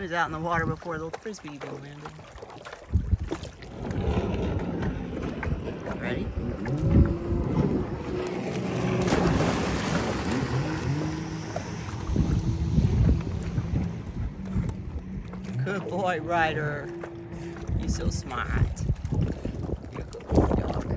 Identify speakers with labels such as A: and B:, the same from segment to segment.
A: He was out in the water before the frisbee even landed. Ready? Good boy, Ryder. You're so smart. You're a good boy, dog.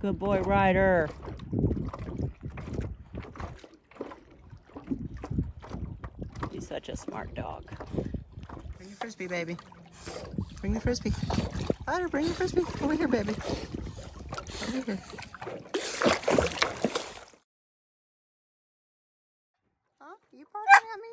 A: Good boy, Ryder. He's such a smart dog. Bring your frisbee, baby. Bring the frisbee. Ryder, bring the frisbee. Over here, baby. Over here. Huh? You barking at me?